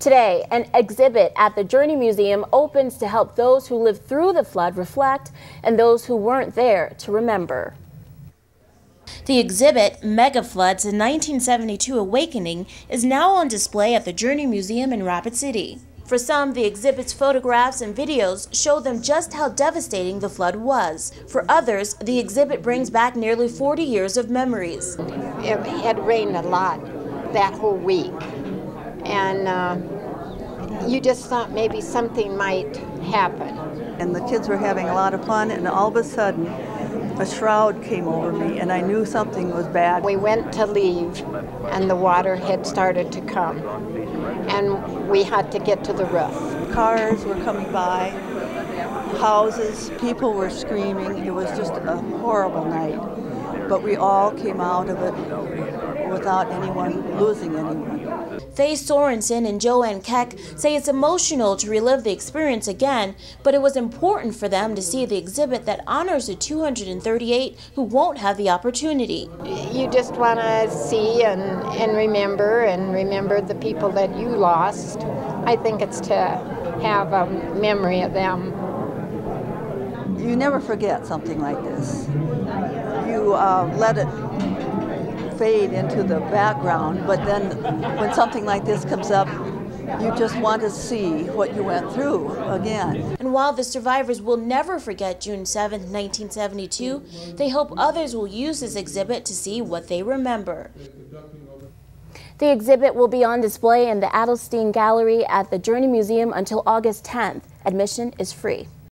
Today, an exhibit at the Journey Museum opens to help those who lived through the flood reflect and those who weren't there to remember. The exhibit, Mega Floods, a 1972 Awakening, is now on display at the Journey Museum in Rapid City. For some, the exhibit's photographs and videos show them just how devastating the flood was. For others, the exhibit brings back nearly 40 years of memories. It had rained a lot that whole week, and uh, you just thought maybe something might happen. And the kids were having a lot of fun, and all of a sudden, a shroud came over me, and I knew something was bad. We went to leave, and the water had started to come, and we had to get to the roof. Cars were coming by, houses, people were screaming. It was just a horrible night. But we all came out of it without anyone losing anyone. Faye Sorensen and Joanne Keck say it's emotional to relive the experience again, but it was important for them to see the exhibit that honors the 238 who won't have the opportunity. You just want to see and, and remember and remember the people that you lost. I think it's to have a memory of them. You never forget something like this. You uh, let it fade into the background, but then when something like this comes up, you just want to see what you went through again. And while the survivors will never forget June 7, 1972, they hope others will use this exhibit to see what they remember. The exhibit will be on display in the Adelstein Gallery at the Journey Museum until August 10th. Admission is free.